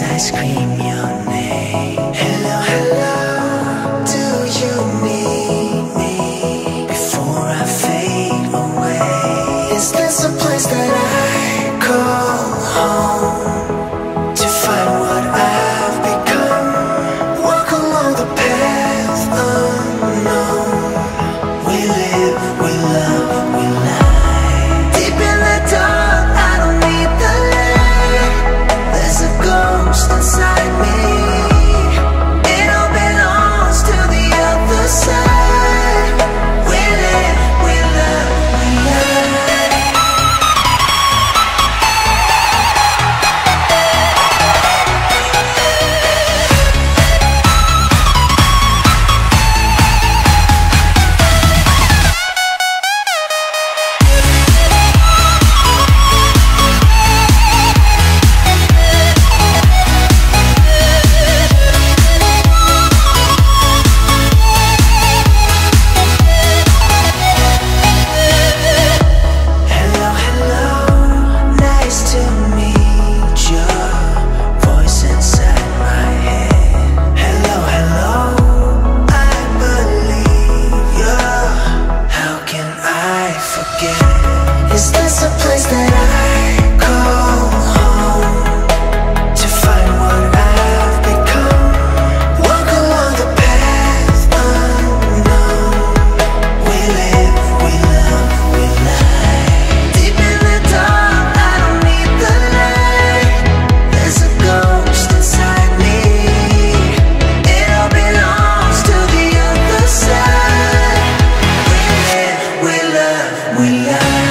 Ice I scream we are